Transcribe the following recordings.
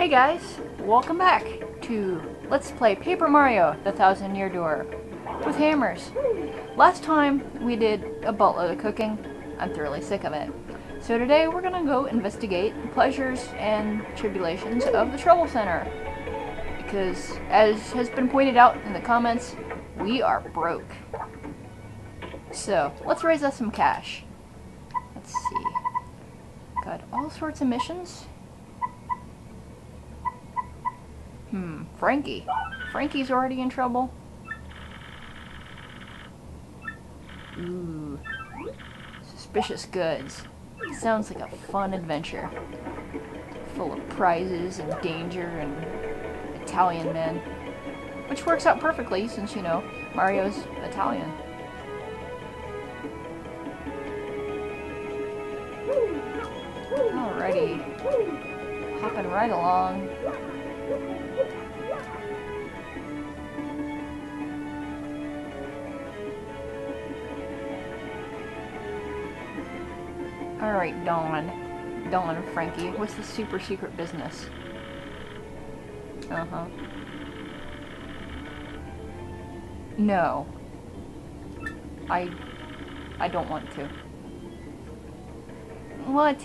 Hey guys, welcome back to Let's Play Paper Mario The Thousand Year Door with hammers. Last time we did a boatload of cooking. I'm thoroughly sick of it. So today we're gonna go investigate the pleasures and tribulations of the Trouble Center. Because, as has been pointed out in the comments, we are broke. So, let's raise us some cash. Let's see. Got all sorts of missions. Hmm, Frankie. Frankie's already in trouble. Ooh. Suspicious goods. Sounds like a fun adventure. Full of prizes and danger and Italian men. Which works out perfectly since, you know, Mario's Italian. Alrighty. Hopping right along. Alright, Don. Don Frankie. What's the super secret business? Uh-huh. No. I... I don't want to. What?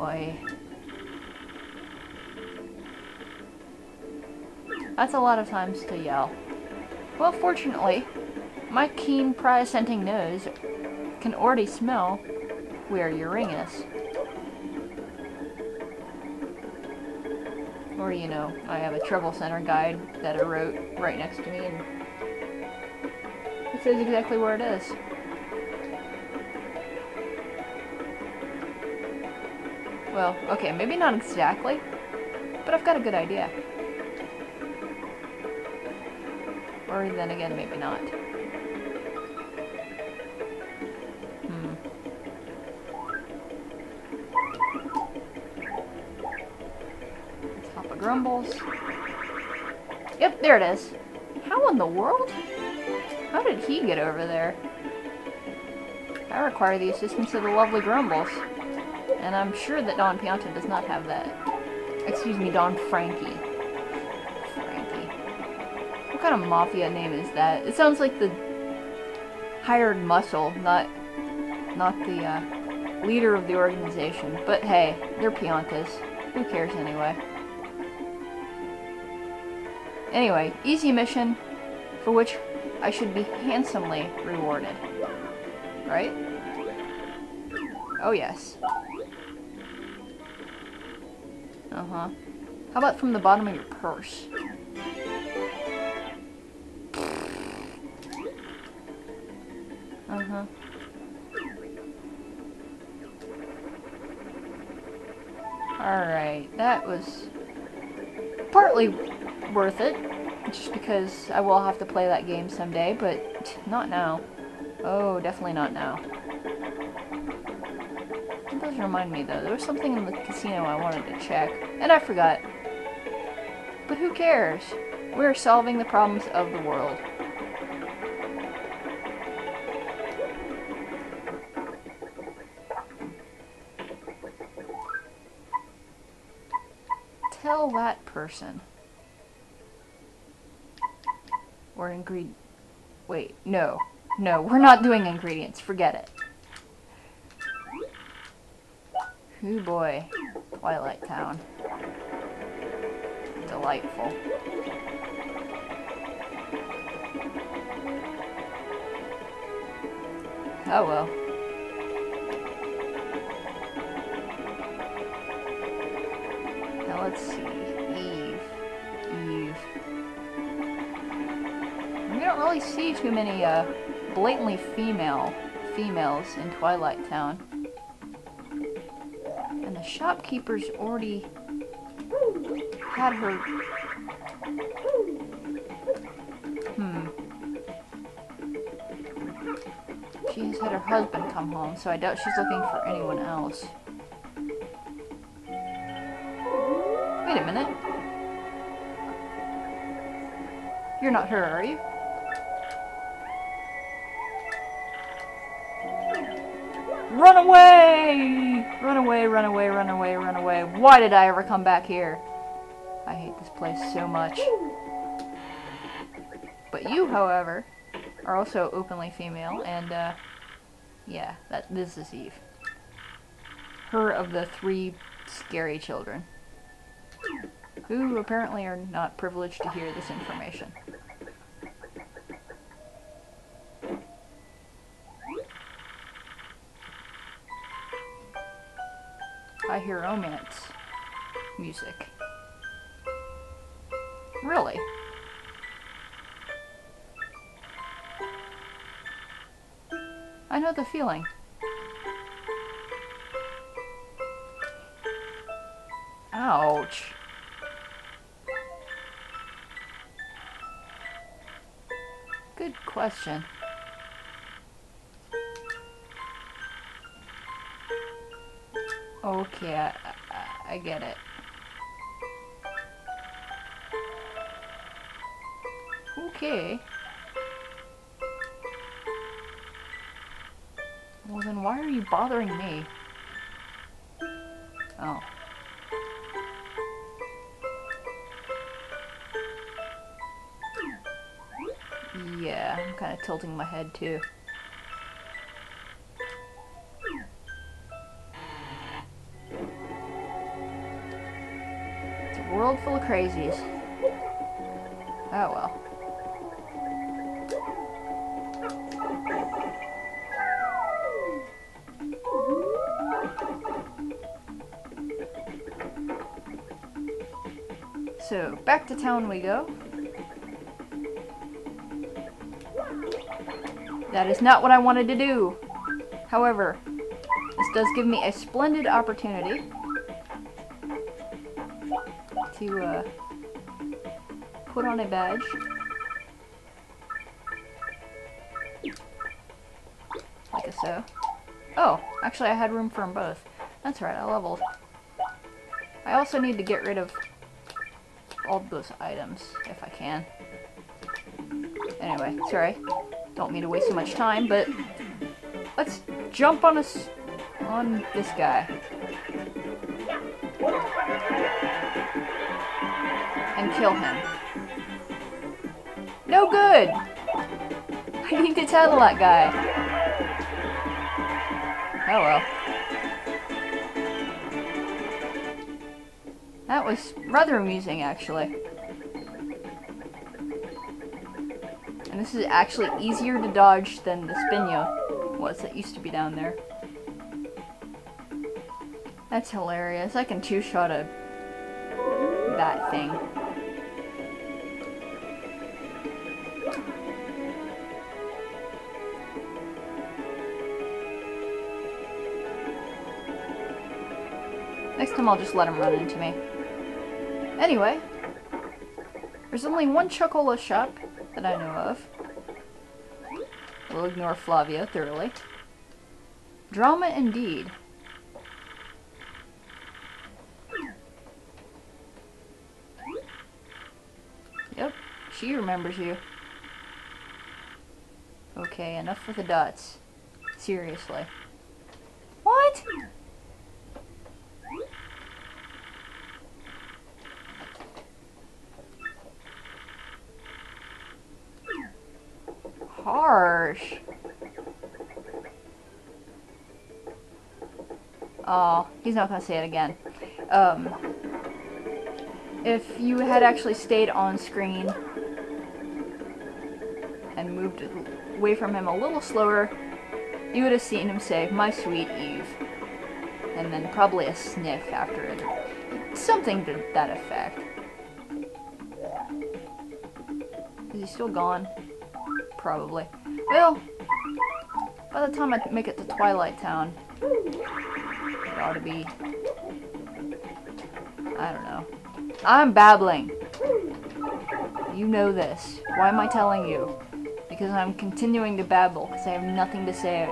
Boy. That's a lot of times to yell. Well, fortunately, my keen prize-scenting nose can already smell where your ring is. Or, you know, I have a Trouble Center guide that I wrote right next to me, and it says exactly where it is. Well, okay, maybe not exactly, but I've got a good idea. Or then again, maybe not. Hmm. Top of Grumbles. Yep, there it is. How in the world? How did he get over there? I require the assistance of the lovely Grumbles. And I'm sure that Don Pianta does not have that. Excuse me, Don Frankie. Frankie. What kind of mafia name is that? It sounds like the hired muscle, not not the uh, leader of the organization. But hey, they're Piantas. Who cares anyway? Anyway, easy mission for which I should be handsomely rewarded. Right? Oh yes. Uh-huh. How about from the bottom of your purse? Uh-huh. Alright, that was partly worth it. Just because I will have to play that game someday, but not now. Oh, definitely not now. Remind me though, there was something in the casino I wanted to check, and I forgot. But who cares? We're solving the problems of the world. Tell that person. Or ingredient. Wait, no. No, we're not doing ingredients. Forget it. Ooh boy. Twilight Town. Delightful. Oh well. Now let's see. Eve. Eve. We don't really see too many uh, blatantly female females in Twilight Town. The shopkeeper's already had her... Hmm. She has had her husband come home, so I doubt she's looking for anyone else. Wait a minute. You're not her, are you? Run away! Run away, run away, run away, run away. Why did I ever come back here? I hate this place so much. But you, however, are also openly female, and, uh, yeah, that this is Eve. Her of the three scary children. Who apparently are not privileged to hear this information. I hear romance music. Really? I know the feeling. Ouch. Good question. Okay, I, I, I get it. Okay. Well then why are you bothering me? Oh. Yeah, I'm kind of tilting my head too. World full of crazies. Oh well. So, back to town we go. That is not what I wanted to do. However, this does give me a splendid opportunity to uh, put on a badge. Like so. Oh, actually I had room for them both. That's right, I leveled. I also need to get rid of all those items, if I can. Anyway, sorry. Don't mean to waste so much time, but let's jump on us on this guy. And kill him. No good! I need to tell that guy. Oh well. That was rather amusing, actually. And this is actually easier to dodge than the Spinyo was that used to be down there. That's hilarious. I can two-shot a... that thing. Next time I'll just let him run into me. Anyway, there's only one Chocola shop that I know of. We'll ignore Flavia thoroughly. Drama indeed. Yep, she remembers you. Okay, enough with the dots. Seriously. What? Harsh. Oh, he's not gonna say it again. Um, if you had actually stayed on screen and moved away from him a little slower, you would have seen him say, my sweet Eve. And then probably a sniff after it. Something to that effect. Is he still gone? Probably. Well, by the time I make it to Twilight Town, it ought to be... I don't know. I'm babbling. You know this. Why am I telling you? Because I'm continuing to babble, because I have nothing to say.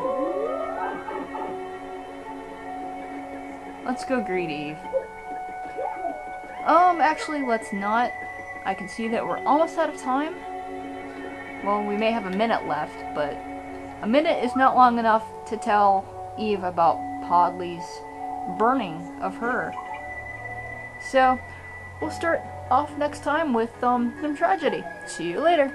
Let's go greet Eve. Um, actually, let's not. I can see that we're almost out of time. Well, we may have a minute left, but a minute is not long enough to tell Eve about Podley's burning of her. So, we'll start off next time with um, some tragedy. See you later.